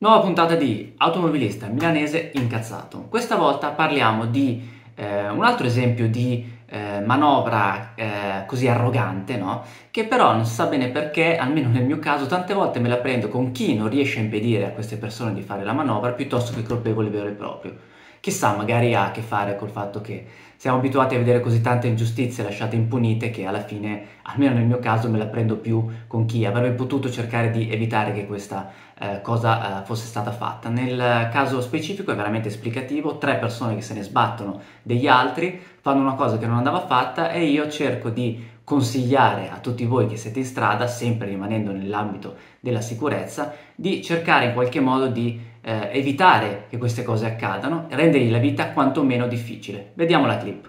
Nuova puntata di Automobilista milanese incazzato. Questa volta parliamo di eh, un altro esempio di eh, manovra eh, così arrogante, no? Che però non sa bene perché, almeno nel mio caso, tante volte me la prendo con chi non riesce a impedire a queste persone di fare la manovra piuttosto che colpevole vero e proprio. Chissà, magari ha a che fare col fatto che siamo abituati a vedere così tante ingiustizie lasciate impunite che alla fine, almeno nel mio caso, me la prendo più con chi avrebbe potuto cercare di evitare che questa eh, cosa eh, fosse stata fatta. Nel caso specifico è veramente esplicativo, tre persone che se ne sbattono degli altri, fanno una cosa che non andava fatta e io cerco di consigliare a tutti voi che siete in strada, sempre rimanendo nell'ambito della sicurezza, di cercare in qualche modo di eh, evitare che queste cose accadano e rendergli la vita quantomeno difficile. Vediamo la clip.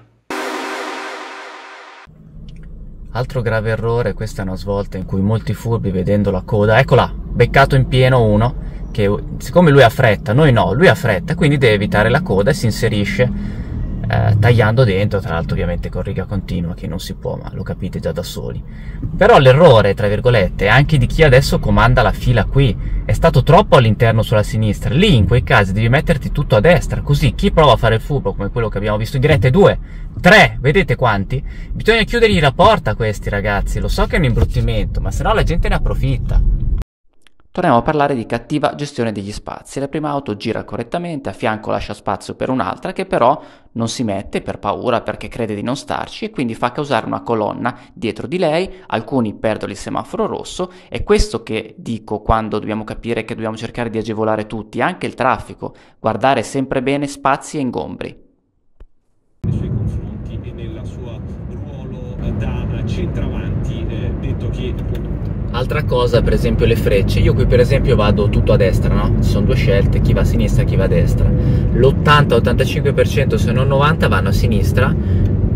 Altro grave errore, questa è una svolta in cui molti furbi vedendo la coda, eccola, beccato in pieno uno, che siccome lui ha fretta, noi no, lui ha fretta, quindi deve evitare la coda e si inserisce eh, tagliando dentro, tra l'altro ovviamente con riga continua, che non si può, ma lo capite già da soli. Però l'errore, tra virgolette, anche di chi adesso comanda la fila qui, è stato troppo all'interno sulla sinistra. Lì in quei casi devi metterti tutto a destra, così chi prova a fare il furbo, come quello che abbiamo visto in diretta, è due, tre, vedete quanti? Bisogna chiudergli la porta a questi ragazzi, lo so che è un imbruttimento, ma se no la gente ne approfitta. Torniamo a parlare di cattiva gestione degli spazi. La prima auto gira correttamente, a fianco lascia spazio per un'altra che però non si mette per paura perché crede di non starci e quindi fa causare una colonna dietro di lei, alcuni perdono il semaforo rosso e questo che dico quando dobbiamo capire che dobbiamo cercare di agevolare tutti, anche il traffico, guardare sempre bene spazi e ingombri. Ruolo da centravanti, eh, detto che Altra cosa, per esempio, le frecce. Io qui, per esempio, vado tutto a destra, no? Ci sono due scelte, chi va a sinistra e chi va a destra. L'80-85%, se non 90%, vanno a sinistra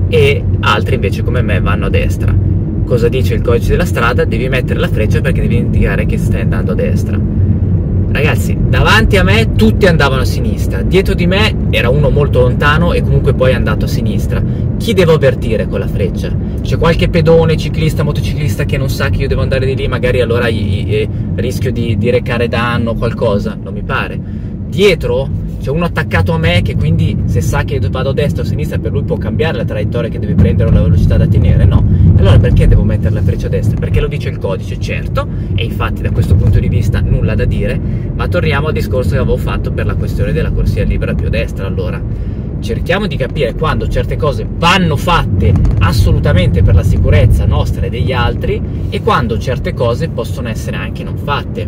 e altri invece, come me, vanno a destra. Cosa dice il codice della strada? Devi mettere la freccia perché devi indicare che stai andando a destra. Davanti a me tutti andavano a sinistra, dietro di me era uno molto lontano e comunque poi è andato a sinistra. Chi devo avvertire con la freccia? C'è qualche pedone, ciclista, motociclista che non sa che io devo andare di lì, magari allora gli, gli, rischio di, di recare danno o qualcosa, non mi pare. Dietro c'è uno attaccato a me che quindi se sa che vado a destra o a sinistra per lui può cambiare la traiettoria che deve prendere o la velocità da tenere, no. Allora perché devo mettere la freccia a destra? Perché lo dice il codice, certo, e infatti da questo punto di vista nulla da dire, ma torniamo al discorso che avevo fatto per la questione della corsia libera più a destra, allora cerchiamo di capire quando certe cose vanno fatte assolutamente per la sicurezza nostra e degli altri e quando certe cose possono essere anche non fatte